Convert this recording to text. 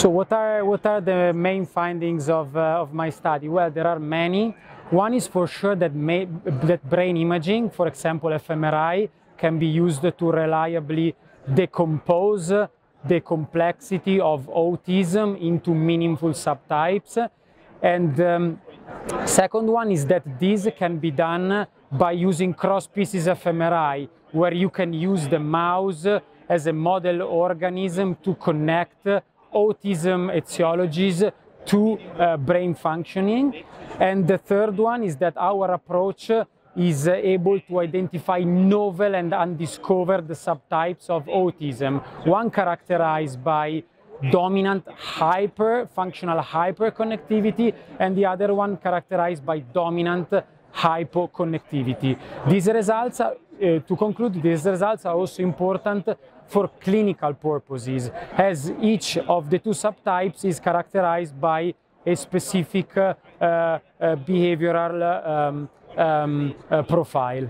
So what are, what are the main findings of, uh, of my study? Well, there are many. One is for sure that, may, that brain imaging, for example, fMRI, can be used to reliably decompose the complexity of autism into meaningful subtypes. And um, second one is that this can be done by using cross species fMRI, where you can use the mouse as a model organism to connect autism etiologies to uh, brain functioning. And the third one is that our approach is able to identify novel and undiscovered subtypes of autism, one characterized by dominant hyper, functional hyperconnectivity, and the other one characterized by dominant hypoconnectivity. These results, are, to conclude, these results are also important for clinical purposes, as each of the two subtypes is characterized by a specific uh, uh, behavioral um, um, uh, profile.